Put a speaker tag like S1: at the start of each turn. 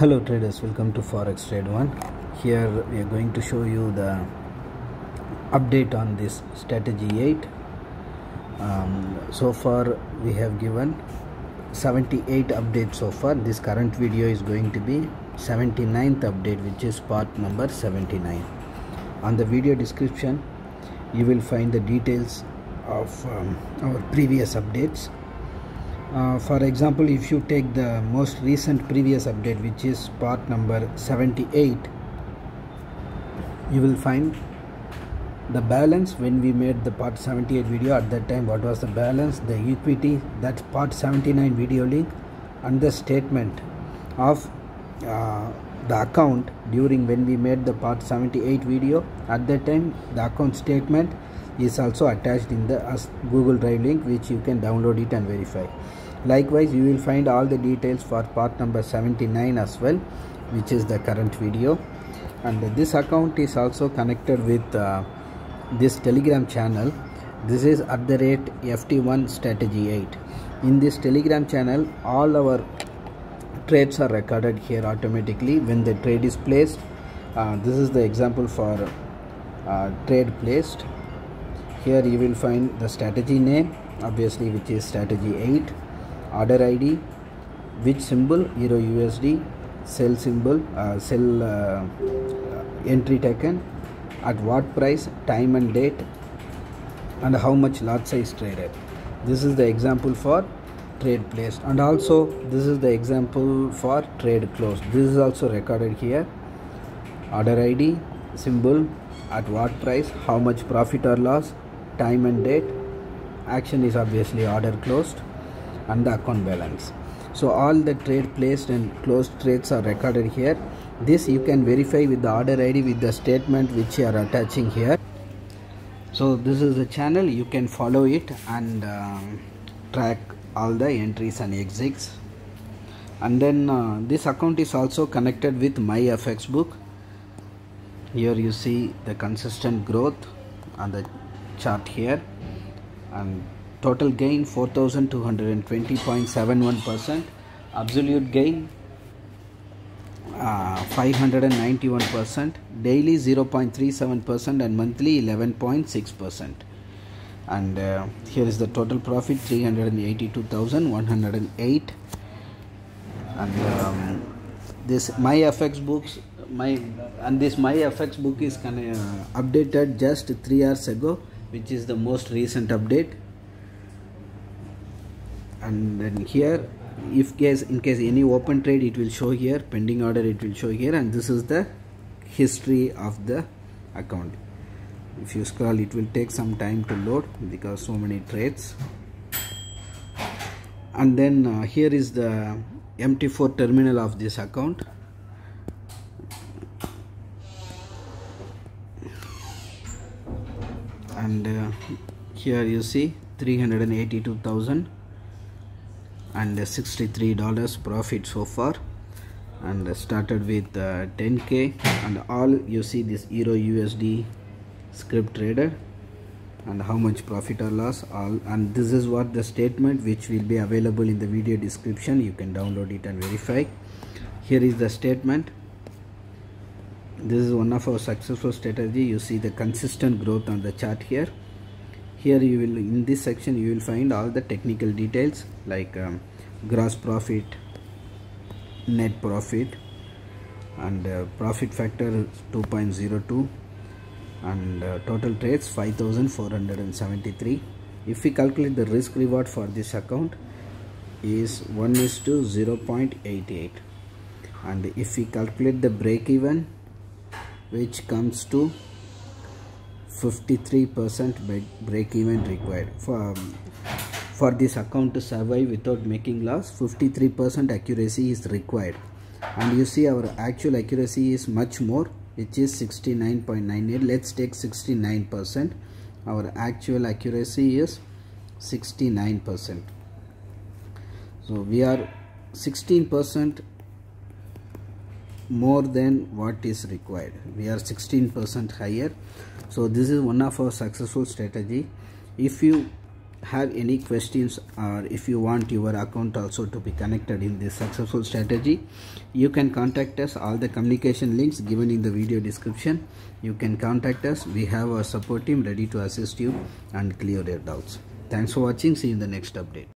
S1: hello traders. Welcome to forex trade one. Here we are going to show you the update on this strategy 8 um, so far we have given 78 updates so far. This current video is going to be 79th update which is part number 79 on the video description you will find the details of um, our previous updates uh, for example if you take the most recent previous update which is part number 78 you will find the balance. When we made the part 78 video at that time what was the balance? The equity that's part 79 video link and the statement of uh, the account during when we made the part 78 video. At that time the account statement is also attached in the google drive link which you can download it and verify likewise you will find all the details for part number 79 as well which is the current video. And this account is also connected with uh, this telegram channel. This is at the rate ft1 strategy 8 in this telegram channel all our trades are recorded here automatically when the trade is placed. Uh, this is the example for uh, trade placed. Here you will find the strategy name obviously which is strategy 8 order id which symbol? Euro usd sell symbol uh, sell uh, entry taken at what price time and date and how much lot size traded this is the example for trade placed and also this is the example for trade closed this is also recorded here. Order id symbol at what price how much profit or loss time and date. Action is obviously order closed and the account balance. So all the trade placed and closed trades are recorded here. This you can verify with the order id with the statement which you are attaching here. So this is the channel. You can follow it and um, track all the entries and exits. And then uh, this account is also connected with my fx book. Here you see the consistent growth on the chart here. And total gain 4220.71 percent. Absolute gain uh, 591 percent. Daily 0.37 percent and monthly 11.6 percent. And uh, here is the total profit 382,108 and um, this my fx books my and this my fx book is kind of uh, updated just 3 hours ago which is the most recent update and then here if case in case any open trade it will show here. Pending order it will show here. And this is the history of the account. If you scroll it will take some time to load because so many trades. And then uh, here is the mt4 terminal of this account. And uh, here you see 382,000 and 63 dollars profit so far and started with uh, 10k and all you see this euro usd script trader and how much profit or loss all and this is what the statement which will be available in the video description. You can download it and verify. Here is the statement. This is one of our successful strategy. You see the consistent growth on the chart here here you will in this section you will find all the technical details like um, gross profit net profit and uh, profit factor 2.02 and uh, total trades 5473 if we calculate the risk reward for this account is 1 is to 0.88 and if we calculate the break even which comes to 53% break even required. For um, for this account to survive without making loss 53% accuracy is required. And you see our actual accuracy is much more which is 69.98 let's take 69% our actual accuracy is 69% so we are 16% more than what is required. We are 16% higher. So this is one of our successful strategy. If you have any questions or if you want your account also to be connected in this successful strategy you can contact us. All the communication links given in the video description. You can contact us. We have our support team ready to assist you and clear your doubts. Thanks for watching. See you in the next update